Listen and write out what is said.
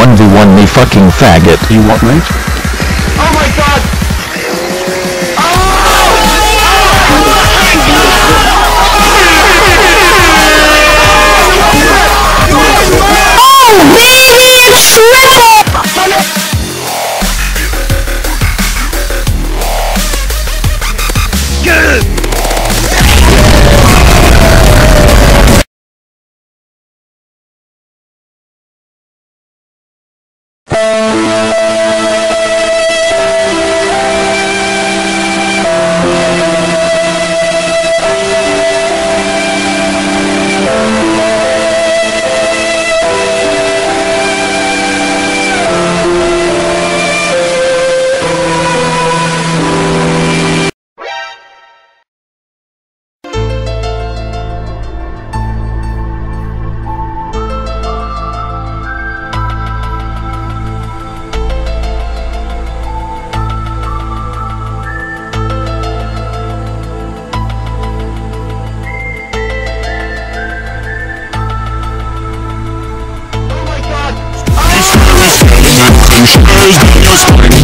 1v1 me fucking faggot. You what, mate? Oh my god! Oh, baby, triple! Oh my god!